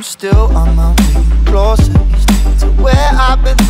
I'm still on my way, closer to where I've been.